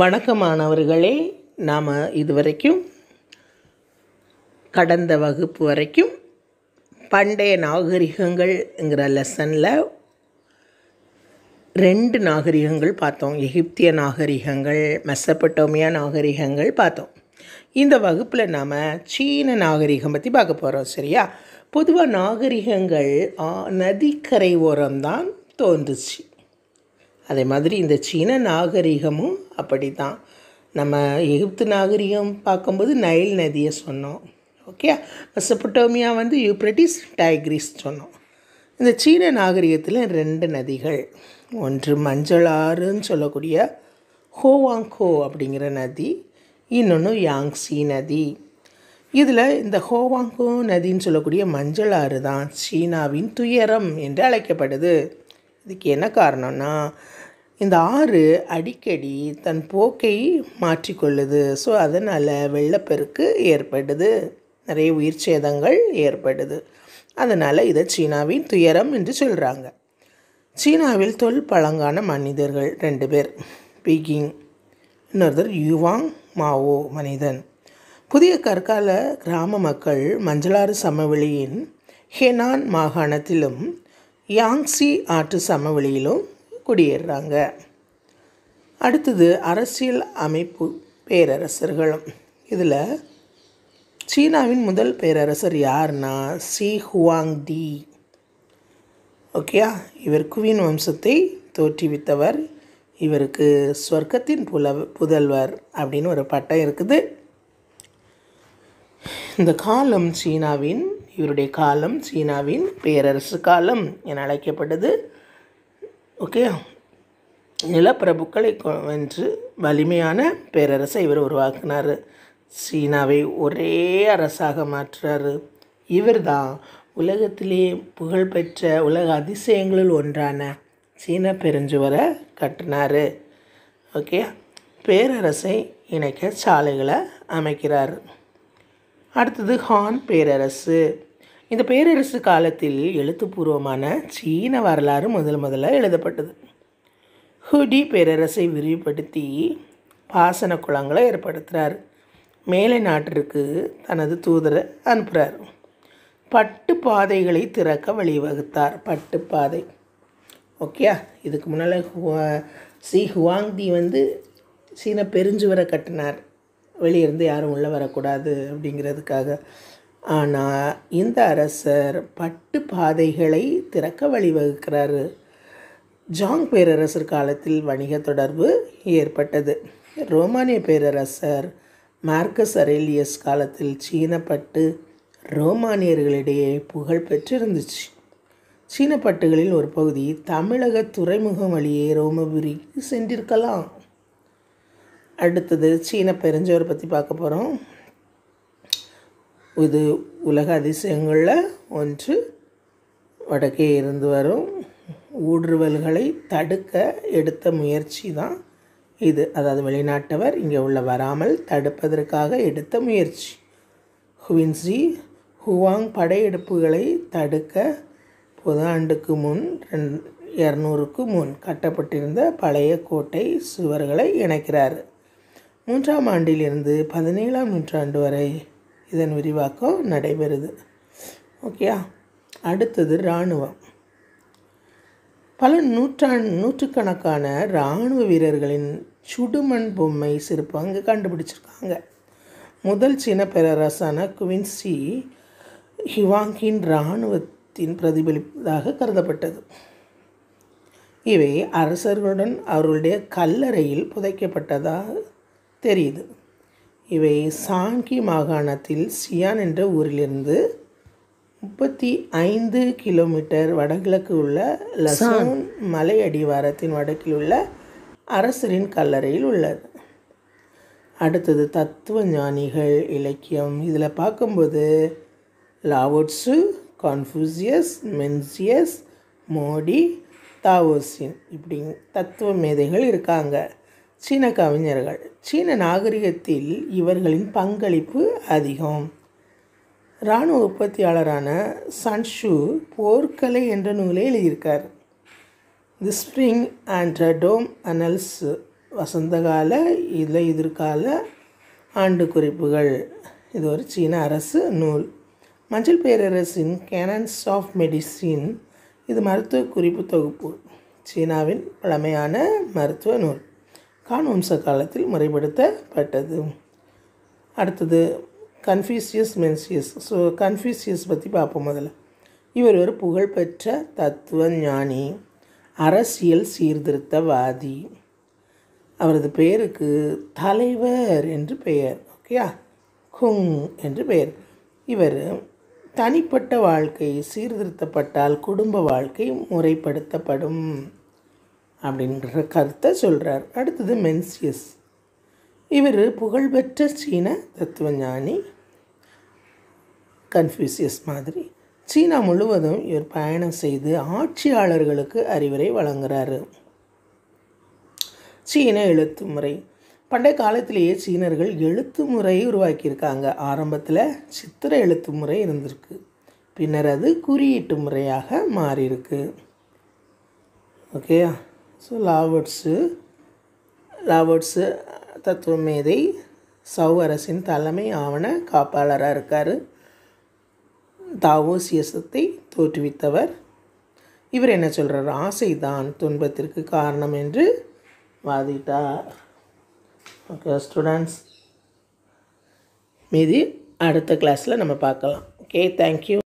வணக்கமானவர்களே நாம் இதுவரைக்கும் கடந்த வகுப்பு வரைக்கும் பண்டைய நாகரிகங்கள்ங்கிற லெசனில் ரெண்டு நாகரிகங்கள் பார்த்தோம். எகிப்திய நாகரிகங்கள் மெசப்பட்டோமியா நாகரிகங்கள் பார்த்தோம். இந்த வகுப்பில் நாம் சீன நாகரிகம் பற்றி பார்க்க போகிறோம் சரியா? பொதுவாக நாகரிகங்கள் நதிக்கரை ஓரம் தான் தோன்றுச்சு. அதே மாதிரி இந்த சீன நாகரிகமும் அப்படி தான் நம்ம எகிப்து நாகரிகம் பார்க்கும்போது நைல் நதியை சொன்னோம். ஓகே மெசபட்டோமியா வந்து யூப்ரட்டிஸ் டைக்ரிஸ் சொன்னோம். இந்த சீன நாகரிகத்தில் ரெண்டு நதிகள். ஒன்று மஞ்சள் ஆறுன்னு சொல்லக்கூடிய ஹோவாங்கோ அப்படிங்கிற நதி இன்னொன்று யாங்ஸி நதி. இதில் இந்த ஹோவாங்கோ நதின்னு சொல்லக்கூடிய மஞ்சள் ஆறு தான் சீனாவின் துயரம் என்று அழைக்கப்படுது. இதுக்கு என்ன காரணம்னா இந்த ஆறு அடிக்கடி தன் போக்கை மாற்றிக்கொள்ளுது. ஸோ அதனால் வெள்ளப்பெருக்கு ஏற்படுது. நிறைய உயிர் சேதங்கள் ஏற்படுது. அதனால் இதை சீனாவின் துயரம் என்று சொல்கிறாங்க சீனாவில் தொல் பழங்கான மனிதர்கள் ரெண்டு பேர். பீகிங் இன்னொருத்தர் யுவாங் மாவோ மனிதன். புதிய கற்கால கிராம மக்கள் மஞ்சளாறு சமவெளியின் ஹெனான் மாகாணத்திலும் யாங்ஸி ஆற்று சமவெளியிலும் குடியேறுறாங்க அடுத்தது அரசியல் அமைப்பு பேரரசர்களும் இதில் சீனாவின் முதல் பேரரசர் யாருன்னா சி ஹுவாங் டி ஓகேயா? இவர் குவின் வம்சத்தை தோற்றுவித்தவர். இவருக்கு சொர்க்கத்தின் புல புதல்வர் அப்படின்னு ஒரு பட்டம் இருக்குது. இந்த காலம் சீனாவின் இவருடைய காலம் சீனாவின் பேரரசு காலம் என அழைக்கப்பட்டது. ஓகே. நிலப்பிரபுக்களை வென்று வலிமையான பேரரசை இவர் உருவாக்கினார். சீனாவை ஒரே அரசாக மாற்றுறாரு. இவர்தான் உலகத்திலே புகழ்பெற்ற உலக அதிசயங்களில் ஒன்றான சீன பெருஞ்சுவரை கட்டினார். ஓகே. பேரரசை இணைக்க சாலைகளை அமைக்கிறார். அடுத்தது ஹான் பேரரசு. இந்த பேரரசு காலத்தில் எழுத்துப்பூர்வமான சீன வரலாறு முதல் முதல்ல எழுதப்பட்டது. ஹுடி பேரரசை விரிவுபடுத்தி பாசன குளங்களை ஏற்படுத்துகிறார் மேலை நாட்டிற்கு தனது தூதரை அனுப்புகிறார் பட்டு பாதைகளை திறக்க வழிவகுத்தார். பட்டு பாதை. ஓகே இதுக்கு முன்னால் சி ஹுவாங்தி வந்து சீன பெருஞ்சுவரை கட்டினார். வெளியிருந்து யாரும் உள்ளே வரக்கூடாது அப்படிங்கிறதுக்காக ஆனால் இந்த அரசர் பட்டு பாதைகளை திறக்க வழிவகுக்கிறாரு. ஜாங் பேரரசர் காலத்தில் வணிக தொடர்பு ஏற்பட்டது. ரோமானிய பேரரசர் மார்க்கஸ் அரேலியஸ் காலத்தில் சீனப்பட்டு ரோமானியர்களிடையே புகழ் பெற்றிருந்துச்சு. சீன ஒரு பகுதி தமிழக துறைமுகம் வழியே ரோமபுரிக்கு சென்றிருக்கலாம். அடுத்தது சீன பெருஞ்சோரை பற்றி பார்க்க போகிறோம் இது உலக அதிசயங்களில் ஒன்று. வடக்கே இருந்து வரும் ஊடுருவல்களை தடுக்க எடுத்த முயற்சி தான் இது. அதாவது வெளிநாட்டவர் இங்கே உள்ள வராமல் தடுப்பதற்காக எடுத்த முயற்சி. ஹுவின்சி ஹுவாங் படையெடுப்புகளை தடுக்க பொது ஆண்டுக்கு முன் ரெண் இரநூறுக்கு முன் கட்டப்பட்டிருந்த பழைய கோட்டை சுவர்களை இணைக்கிறார். மூன்றாம் ஆண்டிலிருந்து பதினேழாம் நூற்றாண்டு வரை இதன் விரிவாக்கம் நடைபெறுது. ஓகேயா அடுத்தது இராணுவம். பல நூற்றாண் நூற்றுக்கணக்கான இராணுவ வீரர்களின் சுடுமண் பொம்மை சிற்பம் அங்கே கண்டுபிடிச்சிருக்காங்க. முதல் சீன பேரரசான குவின்சி ஹிவாங்கின் இராணுவத்தின் பிரதிபலிப்பதாக கருதப்பட்டது. இவை அரசர்களுடன் அவர்களுடைய கல்லறையில் புதைக்கப்பட்டதாக தெரியுது. இவை சாங்கி மாகாணத்தில் சியான் என்ற ஊரிலிருந்து முப்பத்தி ஐந்து கிலோமீட்டர் வடகிழக்கு உள்ள லசோன் மலை அடிவாரத்தின் வடக்கில் உள்ள அரசரின் கல்லறையில் உள்ளது. அடுத்தது தத்துவ ஞானிகள் இலக்கியம். இதில் பார்க்கும்போது லாவோட்ஸு கான்ஃபூசியஸ் மென்சியஸ் மோடி தாவோசின் இப்படி தத்துவ மேதைகள் இருக்காங்க. சீன கவிஞர்கள். சீன நாகரிகத்தில் இவர்களின் பங்களிப்பு அதிகம். இராணுவ உற்பத்தியாளரான சன்ஷு போர்க்கலை என்ற நூலை எழுதியிருக்கார். The Spring and Autumn Annals வசந்தகால இல்லை எதிர்கால ஆண்டு குறிப்புகள் இது ஒரு சீன அரசு நூல். மஞ்சள் பேரரசின் கேனன்ஸ் ஆஃப் மெடிசின் இது மருத்துவ குறிப்பு தொகுப்பு. சீனாவின் பழமையான மருத்துவ நூல். கான் வம்ச காலத்தில் முறைப்படுத்தப்பட்டது. அடுத்தது கன்ஃபியூசியஸ் மென்சியஸ் ஸோ கன்ஃபியூசியஸ் பற்றி பார்ப்போம் முதல்ல. இவர் ஒரு புகழ்பெற்ற தத்துவ ஞானி அரசியல் சீர்திருத்தவாதி. அவரது பெயருக்கு தலைவர் என்று பெயர் ஓகேயா குங் என்று பெயர். இவர் தனிப்பட்ட வாழ்க்கை சீர்திருத்தப்பட்டால் குடும்ப வாழ்க்கை முறைப்படுத்தப்படும். அப்படின்ற கருத்தை சொல்கிறார் அடுத்தது மென்சியஸ். இவர் புகழ்பெற்ற சீன தத்துவஞானி கன்ஃபியூசியஸ் மாதிரி. சீனா முழுவதும் இவர் பயணம் செய்து ஆட்சியாளர்களுக்கு அறிவுரை வழங்குகிறாரு சீன எழுத்து முறை. பண்டைய காலத்திலேயே சீனர்கள் எழுத்து முறையை உருவாக்கியிருக்காங்க. ஆரம்பத்தில் சித்திர எழுத்து முறை இருந்திருக்கு. பின்னர் அது குறியீட்டு முறையாக மாறியிருக்கு. ஓகேயா? ஸோ லாவர்ட்ஸு லாவர்ட்ஸு தத்துவ மேதை சவ் அரசின் தலைமை ஆவண காப்பாளராக இருக்கார். தாவோசியசத்தை தோற்றுவித்தவர். இவர் என்ன சொல்கிறார் ஆசைதான் துன்பத்திற்கு காரணம் என்று வாதிட்டார். ஓகே ஸ்டூடெண்ட்ஸ் மீதி அடுத்த கிளாஸில் நம்ம பார்க்கலாம். Okay thank you